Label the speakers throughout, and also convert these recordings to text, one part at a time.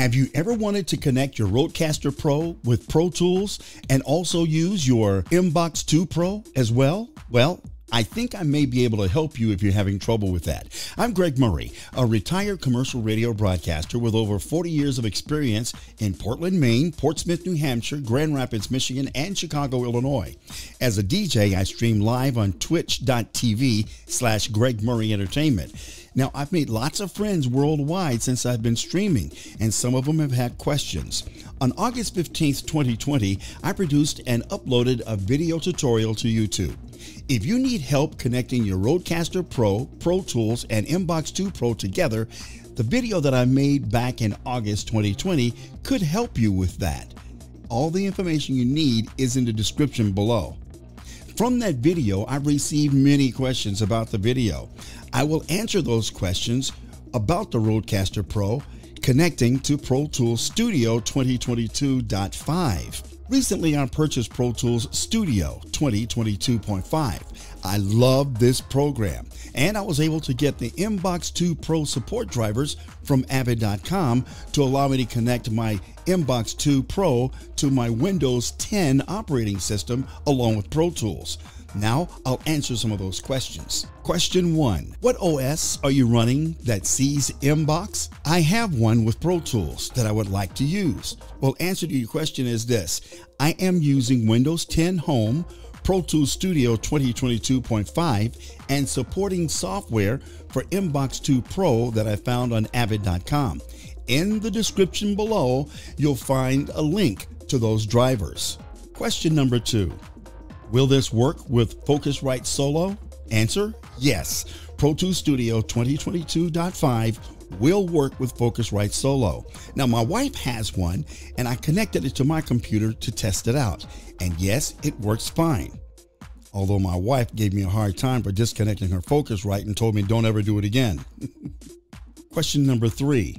Speaker 1: Have you ever wanted to connect your Rodecaster Pro with Pro Tools and also use your Mbox 2 Pro as well? Well, I think I may be able to help you if you're having trouble with that. I'm Greg Murray, a retired commercial radio broadcaster with over 40 years of experience in Portland, Maine, Portsmouth, New Hampshire, Grand Rapids, Michigan, and Chicago, Illinois. As a DJ, I stream live on twitch.tv slash Greg Murray Entertainment. Now, I've made lots of friends worldwide since I've been streaming, and some of them have had questions. On August 15th, 2020, I produced and uploaded a video tutorial to YouTube. If you need help connecting your Rodecaster Pro, Pro Tools, and Mbox 2 Pro together, the video that I made back in August 2020 could help you with that. All the information you need is in the description below. From that video, I received many questions about the video. I will answer those questions about the Rodecaster Pro connecting to Pro Tools Studio 2022.5. Recently, I purchased Pro Tools Studio 2022.5. I love this program, and I was able to get the Mbox 2 Pro support drivers from Avid.com to allow me to connect my Mbox 2 Pro to my Windows 10 operating system along with Pro Tools. Now I'll answer some of those questions. Question one What OS are you running that sees Mbox? I have one with Pro Tools that I would like to use. Well, answer to your question is this I am using Windows 10 Home. Pro Tools Studio 2022.5 and supporting software for Mbox 2 Pro that I found on Avid.com. In the description below, you'll find a link to those drivers. Question number two Will this work with Focusrite Solo? Answer yes. Pro Tools Studio 2022.5 will work with Focusrite Solo. Now, my wife has one, and I connected it to my computer to test it out. And yes, it works fine. Although my wife gave me a hard time for disconnecting her Focusrite and told me don't ever do it again. Question number three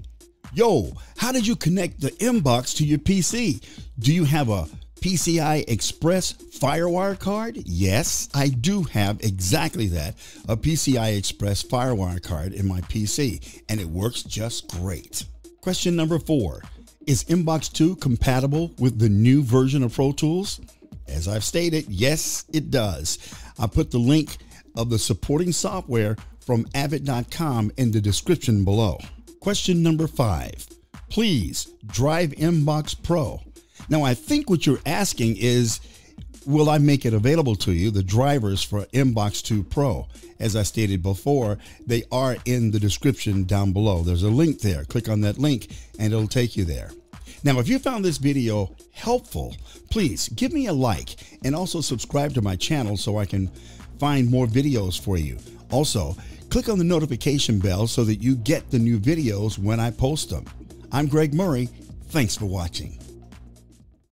Speaker 1: Yo, how did you connect the Mbox to your PC? Do you have a PCI Express Firewire card? Yes, I do have exactly that a PCI Express Firewire card in my PC, and it works just great. Question number four Is Mbox 2 compatible with the new version of Pro Tools? As I've stated, yes, it does. I put the link of the supporting software from avid.com in the description below. Question number five Please drive Mbox Pro. Now, I think what you're asking is, will I make it available to you, the drivers for Mbox 2 Pro? As I stated before, they are in the description down below. There's a link there. Click on that link and it'll take you there. Now, if you found this video helpful, please give me a like and also subscribe to my channel so I can find more videos for you. Also, click on the notification bell so that you get the new videos when I post them. I'm Greg Murray. Thanks for watching.